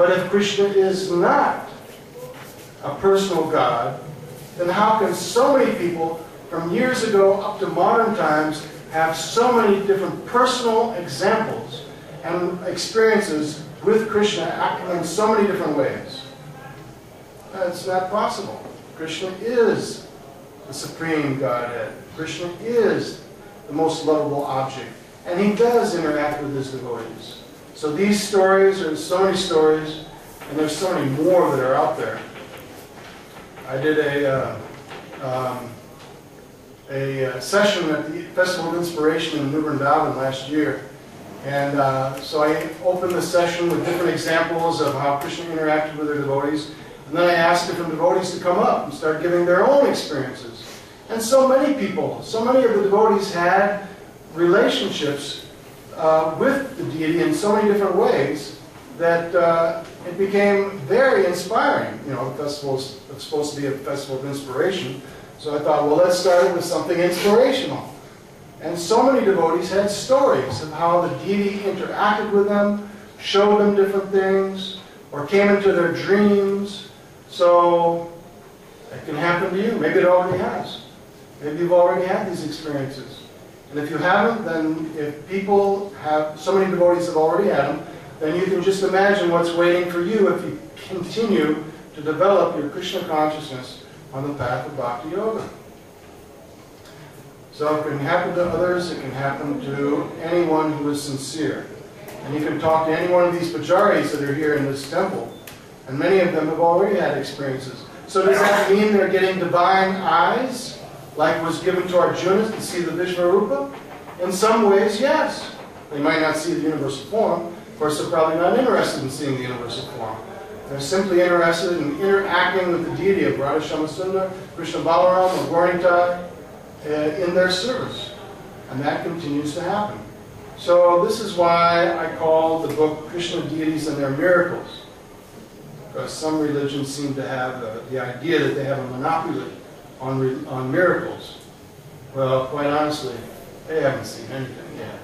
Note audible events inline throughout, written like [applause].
But if Krishna is not a personal God, then how can so many people from years ago up to modern times have so many different personal examples and experiences with Krishna acting in so many different ways? That's not possible. Krishna is the supreme Godhead. Krishna is the most lovable object. And he does interact with his devotees. So these stories, there's so many stories, and there's so many more that are out there. I did a, uh, um, a uh, session at the Festival of Inspiration in New Vrindavan last year. And uh, so I opened the session with different examples of how Krishna interacted with their devotees. And then I asked different devotees to come up and start giving their own experiences. And so many people, so many of the devotees had relationships uh, with the deity in so many different ways that uh, it became very inspiring. You know, the festival is supposed to be a festival of inspiration. So I thought, well, let's start it with something inspirational. And so many devotees had stories of how the deity interacted with them, showed them different things, or came into their dreams. So it can happen to you. Maybe it already has. Maybe you've already had these experiences. And if you haven't, then if people have, so many devotees have already had them, then you can just imagine what's waiting for you if you continue to develop your Krishna consciousness on the path of Bhakti Yoga. So it can happen to others, it can happen to anyone who is sincere. And you can talk to any one of these pujaris that are here in this temple, and many of them have already had experiences. So does that mean they're getting divine eyes, like was given to Arjuna to see the Vishnu Rupa? In some ways, yes. They might not see the universal form. Of course, they're probably not interested in seeing the universal form. They're simply interested in interacting with the deity of Radha Shyamasundar, Krishna Balaram, or Gaura uh, in their service. And that continues to happen. So this is why I call the book Krishna Deities and Their Miracles. Because some religions seem to have uh, the idea that they have a monopoly on, on miracles. Well, quite honestly, they haven't seen anything yet.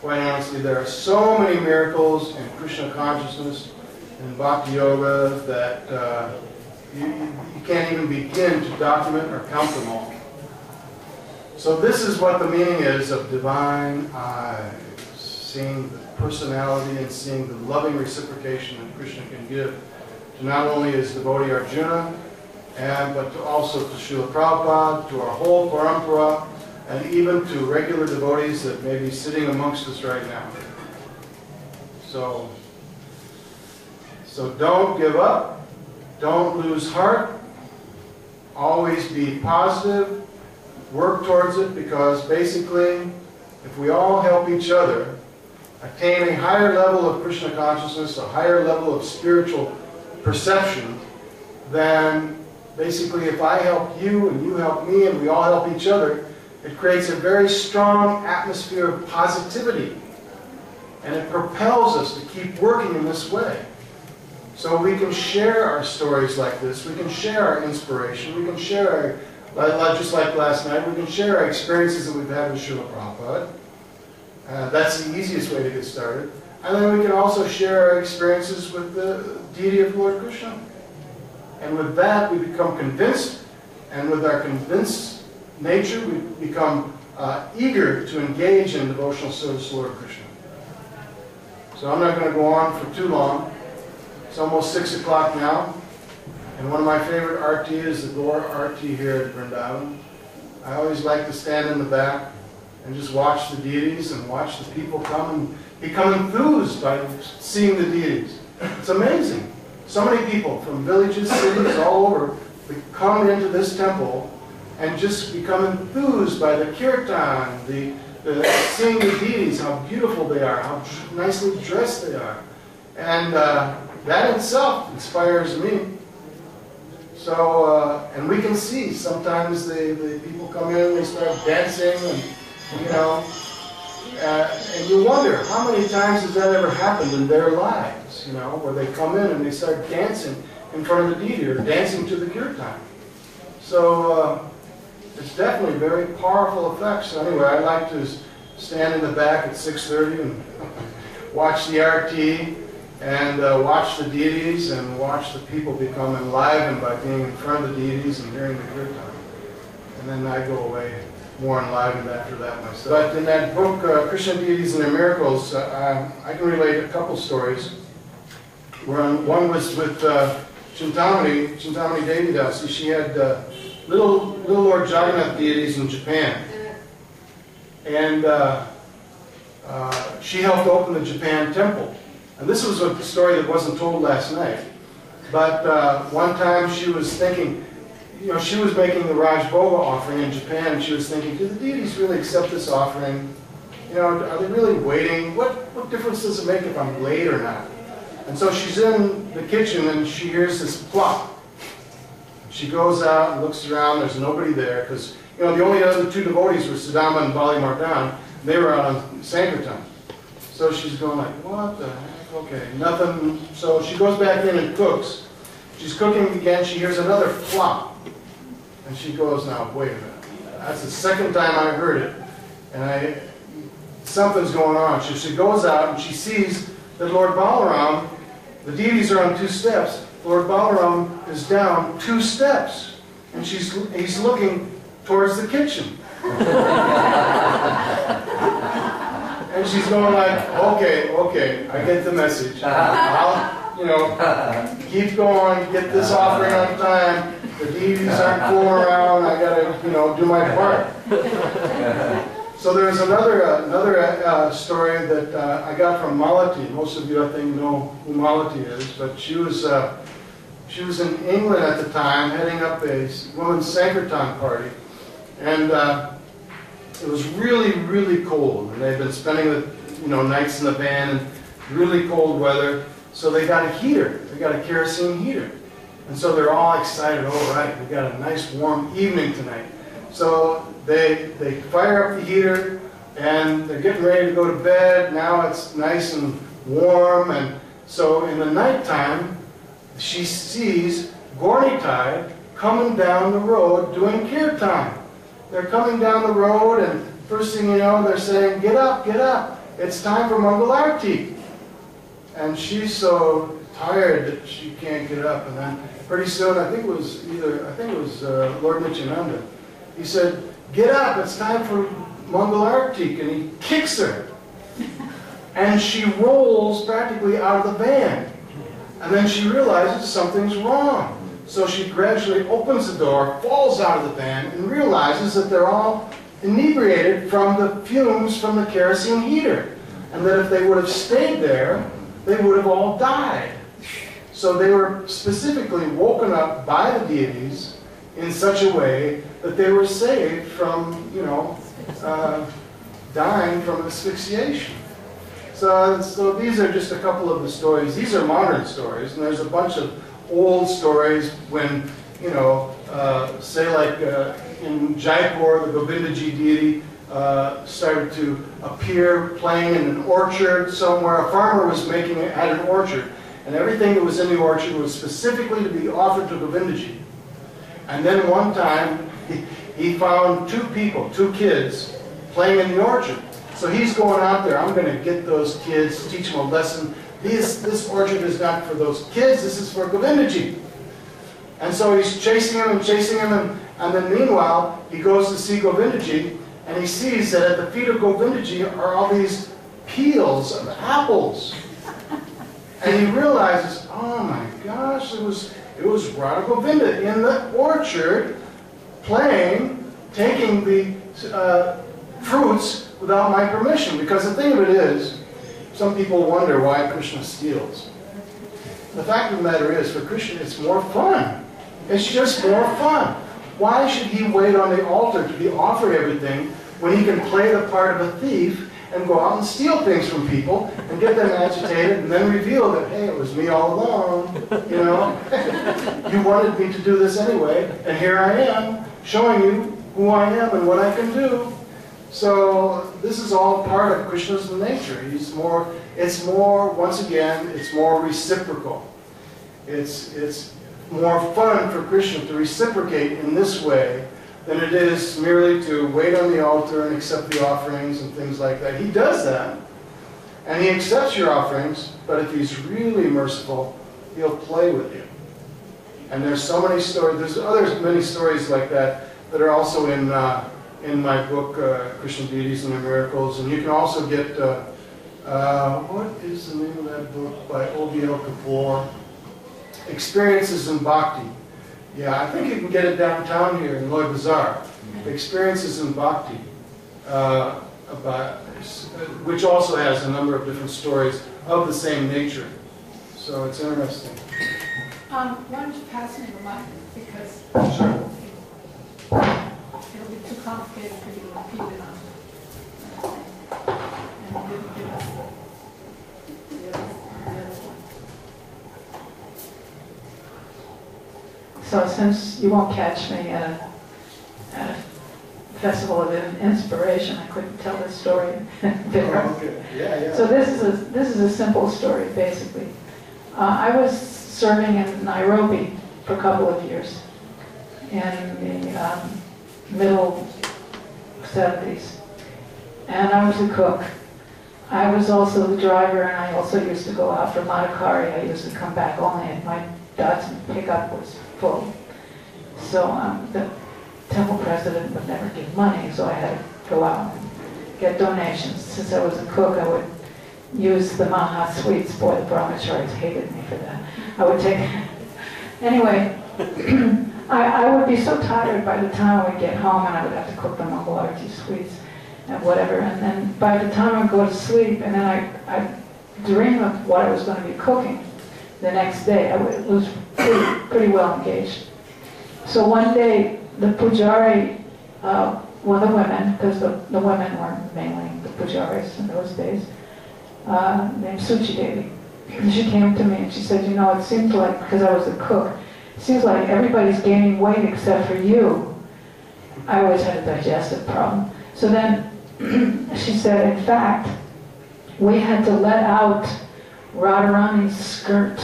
Quite honestly, there are so many miracles in Krishna consciousness and Bhakti Yoga that uh, you, you can't even begin to document or count them all. So this is what the meaning is of divine eyes, seeing the personality and seeing the loving reciprocation that Krishna can give to not only his devotee Arjuna, and but to also to Srila Prabhupada, to our whole parampara, and even to regular devotees that may be sitting amongst us right now. So, so don't give up. Don't lose heart. Always be positive. Work towards it because basically, if we all help each other attain a higher level of Krishna consciousness, a higher level of spiritual perception, then basically if I help you and you help me and we all help each other, it creates a very strong atmosphere of positivity. And it propels us to keep working in this way. So we can share our stories like this. We can share our inspiration. We can share our, just like last night, we can share our experiences that we've had with Srila Prabhupada. Uh, that's the easiest way to get started. And then we can also share our experiences with the deity of Lord Krishna. And with that, we become convinced, and with our convinced nature, we become uh, eager to engage in devotional service to Lord Krishna. So I'm not going to go on for too long. It's almost 6 o'clock now. And one of my favorite arti is the Gaura arti here at Vrindavan. I always like to stand in the back and just watch the deities and watch the people come and become enthused by seeing the deities. It's amazing. So many people from villages, cities, all over come into this temple and just become enthused by the kirtan, the, the seeing the deities, how beautiful they are, how nicely dressed they are. And uh, that itself inspires me. So, uh, and we can see sometimes the, the people come in and they start dancing and, you know, uh, and you wonder how many times has that ever happened in their lives, you know, where they come in and they start dancing in front of the deity or dancing to the kirtan. So uh, it's definitely very powerful effects. So anyway, I like to stand in the back at 6.30 and [laughs] watch the arti and uh, watch the deities and watch the people become enlivened by being in front of the deities and hearing the kirtan. And then I go away more enlivened after that myself. But in that book, uh, Krishna Deities and Their Miracles, uh, I can relate a couple stories. One, was with uh, Chintamani, Chintamani. She had uh, little, little Lord Jagannath deities in Japan. And uh, uh, she helped open the Japan temple. And this was a story that wasn't told last night. But uh, one time she was thinking, you know, she was making the Raj Bhoga offering in Japan, and she was thinking, do the deities really accept this offering? You know, are they really waiting? What, what difference does it make if I'm late or not? And so she's in the kitchen and she hears this plop. She goes out and looks around, there's nobody there, because, you know, the only other two devotees were Sudama and Bali Mardan. They were out on Sankirtan. So she's going like, what the heck? Okay, nothing. So she goes back in and cooks. She's cooking again, she hears another plop. And she goes, now, wait a minute. That's the second time I heard it. And I, something's going on. So she goes out and she sees that Lord Balaram, the deities are on two steps. Lord Balaram is down two steps. And she's, he's looking towards the kitchen. [laughs] and she's going like, okay, okay, I get the message. I'll, you know, [laughs] keep going, get this offering on time. The deities aren't fooling around. I gotta, you know, do my part. [laughs] So there's another uh, another uh, story that uh, I got from Malati. Most of you, I think, know who Malati is, but she was uh, she was in England at the time, heading up a women's Sankirtan party, and uh, it was really, really cold, and they'd been spending the you know nights in the van in really cold weather, so they got a heater. They got a kerosene heater. And so they're all excited, all right, we got a nice warm evening tonight. So they, they fire up the heater and they're getting ready to go to bed. Now it's nice and warm. And so in the nighttime, she sees Gaura-Nitai coming down the road doing kirtan. They're coming down the road and first thing you know, they're saying, get up, get up. It's time for Mangal Arti. And she's so tired that she can't get up. And then pretty soon, I think it was either, I think it was uh, Lord Nityananda. He said, get up, it's time for Mangal Artik. And he kicks her. [laughs] And she rolls practically out of the van. And then she realizes something's wrong. So she gradually opens the door, falls out of the van, and realizes that they're all inebriated from the fumes from the kerosene heater. And that if they would have stayed there, they would have all died. So they were specifically woken up by the deities in such a way that they were saved from, you know, uh, dying from asphyxiation. So, so these are just a couple of the stories. These are modern stories, and there's a bunch of old stories when, you know, uh, say like uh, in Jaipur, the Govindaji deity uh, started to appear playing in an orchard somewhere. A farmer was making, had an orchard, and everything that was in the orchard was specifically to be offered to Govindaji. And then one time, he, he found two people, two kids, playing in the orchard. So he's going out there, I'm going to get those kids, teach them a lesson. This, this orchard is not for those kids, this is for Govindaji. And so he's chasing him and chasing him, and, and then meanwhile, he goes to see Govindaji, and he sees that at the feet of Govindaji are all these peels of apples. And he realizes, oh my gosh, it was, it was Radha Govinda in the orchard playing, taking the uh, fruits without my permission. Because the thing of it is, some people wonder why Krishna steals. The fact of the matter is, for Krishna, it's more fun. It's just more fun. Why should he wait on the altar to be offered everything when he can play the part of a thief and go out and steal things from people and get them agitated and then reveal that, hey, it was me all along, you know? [laughs] you wanted me to do this anyway, and here I am showing you who I am and what I can do. So this is all part of Krishna's nature. He's more, it's more, once again, it's more reciprocal. It's, it's more fun for Krishna to reciprocate in this way than it is merely to wait on the altar and accept the offerings and things like that. He does that, And he accepts your offerings, but if he's really merciful, he'll play with you. And there's so many stories, there's other many stories like that that are also in, uh, in my book, uh, Krishna Deities and Miracles. And you can also get, uh, uh, what is the name of that book by O.B.L. Kapoor? Experiences in Bhakti. Yeah, I think you can get it downtown here in Loi Bazaar. Experiences in Bhakti. Uh, about, which also has a number of different stories of the same nature. So it's interesting. Um, why don't you pass me the mic, because Sure. it'll be too complicated for you to repeat it on. And you didn't give us the, the other, the other one. So since you won't catch me at a, at a festival of inspiration, I couldn't tell this story better. [laughs] Oh, okay. Yeah, So this is a, this is a simple story, basically. Uh, I was serving in Nairobi for a couple of years in the um, middle 70s. And I was a cook. I was also the driver, and I also used to go out for Matakari. I used to come back only if my Datsun pickup was full. So um, the temple president would never give money, so I had to go out and get donations. Since I was a cook, I would use the Maha sweets. Boy, the brahmacharis hated me for that. I would take, [laughs] anyway, [clears throat] I, I would be so tired by the time I would get home and I would have to cook the Mangalarti sweets and whatever. And then by the time I'd go to sleep and then I, I'd dream of what I was going to be cooking the next day. I was pretty, pretty well engaged. So one day, the pujari, uh, one of the women, because the, the women were mainly the pujaris in those days, uh, named Suchi Devi. She came to me and she said, you know, it seems like, because I was a cook, it seems like everybody's gaining weight except for you. I always had a digestive problem. So then [clears throat] she said, in fact, we had to let out Radharani's skirt.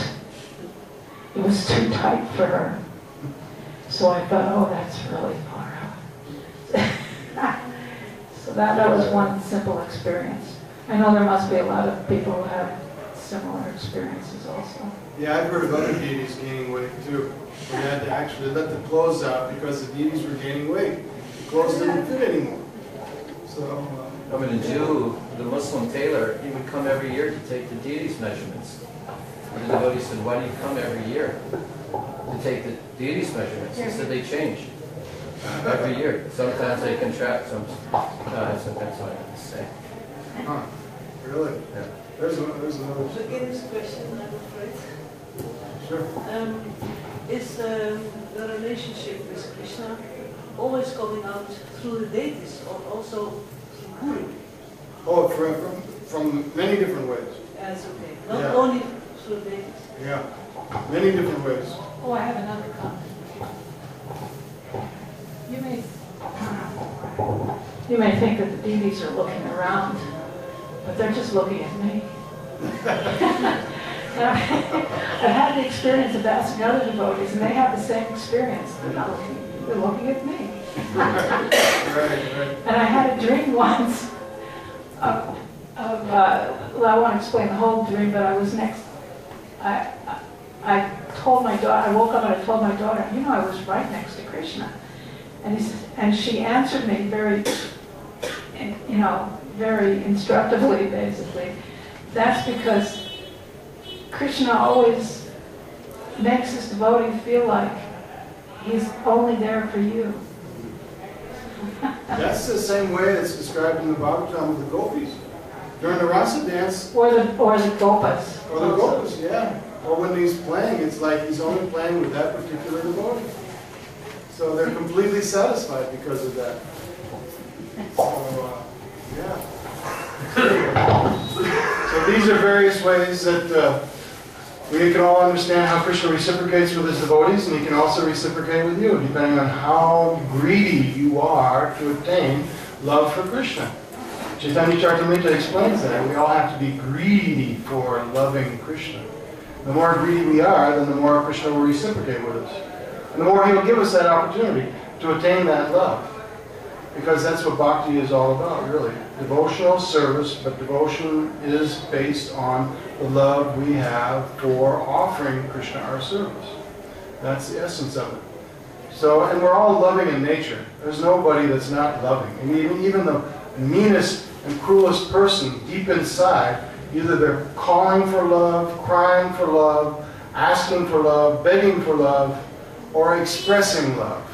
It was too tight for her. So I thought, oh, that's really far out. [laughs] so that, that was one simple experience. I know there must be a lot of people who have similar experiences also. Yeah, I've heard of other deities gaining weight too. They had to actually let the clothes out because the deities were gaining weight. The clothes didn't fit anymore. So, uh, I mean, the Jew, the Muslim tailor, he would come every year to take the deity's measurements. And the devotee said, why do you come every year to take the deity's measurements? He said, they change every year. Sometimes they contract, some, uh, sometimes I have to say. huh, really? Yeah. There's, a- there's another. Beginner's question, I'm afraid. Sure. Um, is um, the relationship with Krishna always coming out through the deities or also through Guru? Oh, from, from, from many different ways. As okay, not Yeah. only through. Yeah, many different ways. Oh, I have another comment. You may, You may think that the deities are looking around, but they're just looking at me. [laughs] I- [laughs] I've had the experience of asking other devotees, and they have the same experience. They're not looking, they're looking at me. [laughs] And I had a dream [laughs] once of, of uh, well, I won't explain the whole dream, but I was next, I, I I told my daughter, I woke up and I told my daughter, you know, I was right next to Krishna. And he, s- and she answered me very, you know, very instructively, [laughs] basically. That's because Krishna always makes his devotee feel like he's only there for you. That's the same way it's described in the Bhagavatam with the gopis. During the rasa dance, Or the, or the gopas. or the gopis, yeah. Or when he's playing, it's like he's only playing with that particular devotee. So they're completely satisfied because of that. So, uh, yeah. [laughs] So these are various ways that uh, we can all understand how Krishna reciprocates with his devotees, and he can also reciprocate with you, depending on how greedy you are to attain love for Krishna. Chaitanya Charitamrita explains that. We all have to be greedy for loving Krishna. The more greedy we are, then the more Krishna will reciprocate with us. And the more he will give us that opportunity to attain that love. Because that's what bhakti is all about, really. Devotional service, but devotion is based on the love we have for offering Krishna our service. That's the essence of it. So, and we're all loving in nature. There's nobody that's not loving. And even, even the meanest and cruelest person deep inside, either they're calling for love, crying for love, asking for love, begging for love, or expressing love.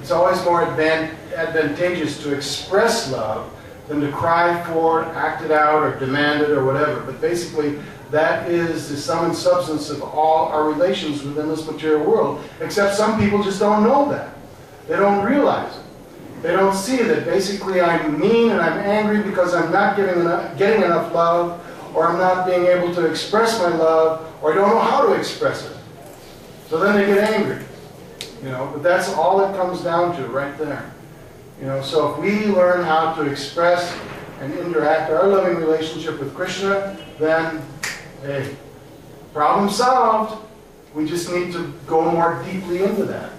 It's always more advan- advantageous to express love than to cry for it, act it out, or demand it, or whatever. But basically, that is the sum and substance of all our relations within this material world, except some people just don't know that. They don't realize it. They don't see that basically I'm mean and I'm angry because I'm not giving enough, getting enough love, or I'm not being able to express my love, or I don't know how to express it. So then they get angry. You know, but that's all it comes down to right there. You know, so if we learn how to express and interact our loving relationship with Krishna, then, hey, problem solved. We just need to go more deeply into that.